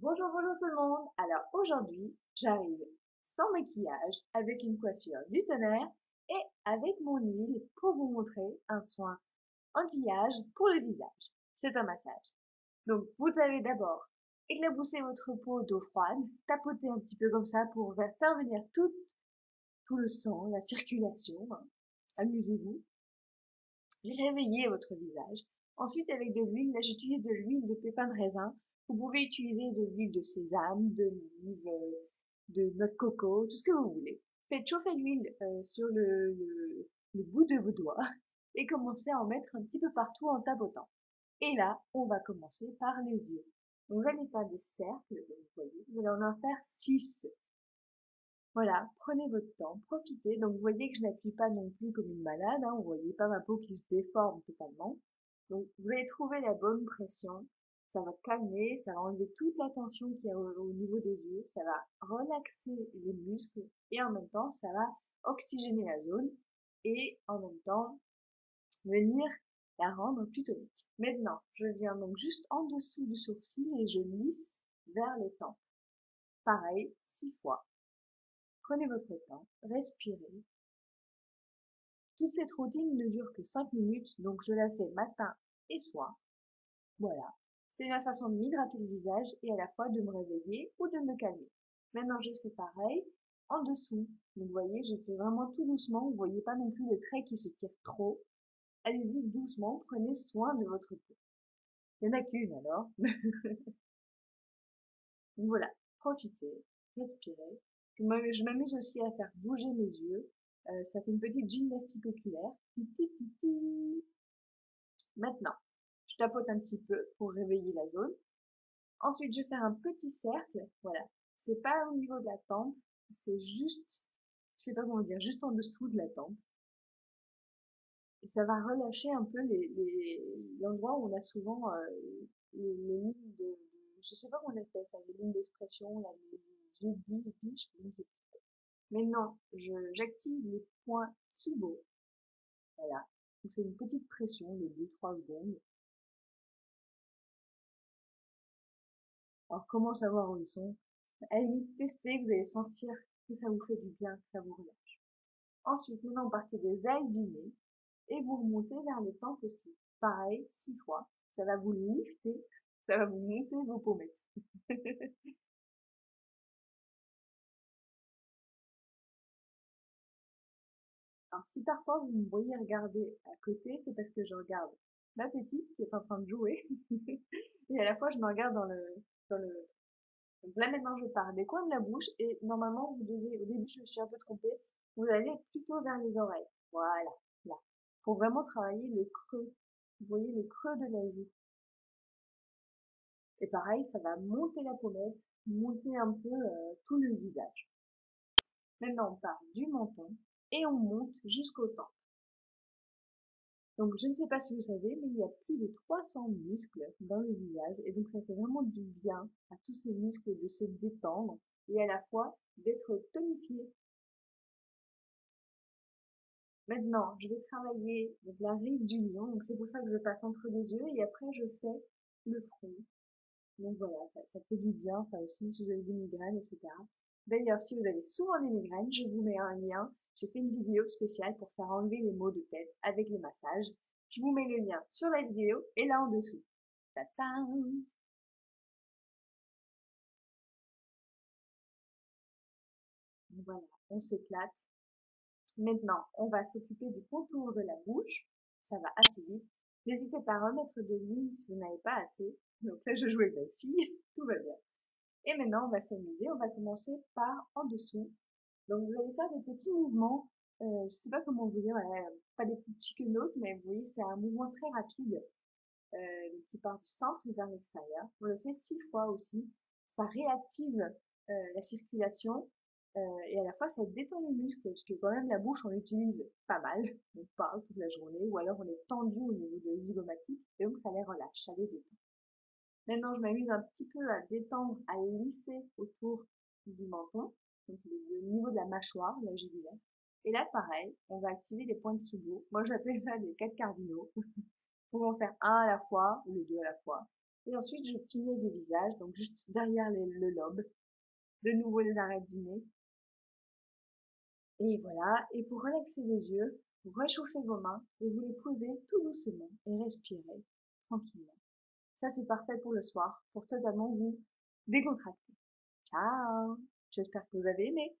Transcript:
Bonjour, bonjour tout le monde. Alors aujourd'hui, j'arrive sans maquillage, avec une coiffure du tonnerre et avec mon huile pour vous montrer un soin anti-âge pour le visage. C'est un massage. Donc vous allez d'abord éclabousser votre peau d'eau froide, tapoter un petit peu comme ça pour faire venir tout, tout le sang, la circulation. Hein. Amusez-vous. Réveillez votre visage. Ensuite, avec de l'huile, là j'utilise de l'huile de pépins de raisin vous pouvez utiliser de l'huile de sésame, de d'olive, de noix de coco, tout ce que vous voulez. Faites chauffer l'huile euh, sur le, le, bout de vos doigts et commencez à en mettre un petit peu partout en tapotant. Et là, on va commencer par les yeux. Donc, vous allez faire des cercles, vous voyez, vous allez en faire six. Voilà, prenez votre temps, profitez. Donc vous voyez que je n'appuie pas non plus comme une malade, hein, vous voyez pas ma peau qui se déforme totalement. Donc vous allez trouver la bonne pression ça va calmer, ça va enlever toute la tension qu'il y a au, niveau des yeux, ça va relaxer les muscles et en même temps ça va oxygéner la zone et en même temps venir la rendre plus tonique. Maintenant, je viens donc juste en dessous du sourcil et je lisse vers les tempes. Pareil, six fois. Prenez votre temps, respirez. Toute cette routine ne dure que cinq minutes, donc je la fais matin et soir. Voilà. C'est ma façon de m'hydrater le visage et à la fois de me réveiller ou de me calmer. Maintenant, je fais pareil en dessous. Vous voyez, je fais vraiment tout doucement. Vous voyez pas non plus les traits qui se tirent trop. Allez-y doucement, prenez soin de votre peau. Il n'y en a qu'une alors. Voilà, profitez, respirez. Je m'amuse aussi à faire bouger mes yeux. Euh, ça fait une petite gymnastique oculaire. Maintenant, tapote un petit peu pour réveiller la zone. Ensuite, je vais faire un petit cercle. Voilà. C'est pas au niveau de la tempe. C'est juste, je sais pas comment dire, juste en dessous de la tempe. Et ça va relâcher un peu les, l'endroit où on a souvent euh, les, lignes de, je sais pas comment on appelle ça, les lignes d'expression, les yeux de je ne sais pas. Maintenant, j'active les points beaux. Voilà. Donc c'est une petite pression de 2-3 secondes. Alors comment savoir où ils sont? À la limite, testez, vous allez sentir que ça vous fait du bien, que ça vous relâche. Ensuite, maintenant, vous partez des ailes du nez et vous remontez vers les tempes aussi. Pareil, six fois. Ça va vous lifter, ça va vous monter vos pommettes. Alors si parfois vous me voyez regarder à côté, c'est parce que je regarde ma petite qui est en train de jouer et à la fois je me regarde dans le, le... Donc là maintenant je pars des coins de la bouche et normalement vous devez, au début je me suis un peu trompée, vous allez plutôt vers les oreilles. Voilà, là. Pour vraiment travailler le creux. Vous voyez le creux de la joue. Et pareil, ça va monter la pommette, monter un peu euh, tout le visage. Maintenant on part du menton et on monte jusqu'au temps. Donc je ne sais pas si vous savez, mais il y a plus de 300 muscles dans le visage et donc ça fait vraiment du bien à tous ces muscles de se détendre et à la fois d'être tonifiés. Maintenant, je vais travailler la ride du lion, donc c'est pour ça que je passe entre les yeux et après je fais le front. Donc voilà, ça fait du bien, ça aussi, si vous avez des migraines, etc. D'ailleurs, si vous avez souvent des migraines, je vous mets un lien j'ai fait une vidéo spéciale pour faire enlever les maux de tête avec les massages. Je vous mets le lien sur la vidéo et là en dessous. Voilà, on s'éclate. Maintenant, on va s'occuper du contour de la bouche. Ça va assez vite. N'hésitez pas à remettre de l'huile si vous n'avez pas assez. Donc là, je joue avec ma fille. Tout va bien. Et maintenant, on va s'amuser. On va commencer par en dessous donc vous allez faire des petits mouvements, euh, je sais pas comment vous dire, pas des petites chicken notes, mais vous voyez, c'est un mouvement très rapide euh, qui part du centre vers l'extérieur. On le fait six fois aussi. Ça réactive euh, la circulation euh, et à la fois ça détend les muscles, parce que quand même la bouche on l'utilise pas mal, on parle toute la journée, ou alors on est tendu au niveau de zygomatique, et donc ça les relâche, ça les détend. Maintenant, je m'amuse un petit peu à détendre, à lisser autour du menton, donc le, niveau de la mâchoire, la jugulaire. Et là, pareil, on va activer les points de Tsubo. Moi, j'appelle ça les quatre cardinaux. pour en faire un à la fois, ou les deux à la fois. Et ensuite, je finis le visage, donc juste derrière le lobe. De nouveau, les arêtes du nez. Et voilà. Et pour relaxer les yeux, vous réchauffez vos mains et vous les posez tout doucement et respirez tranquillement. Ça, c'est parfait pour le soir, pour totalement vous décontracter. Ciao J'espère que vous avez aimé.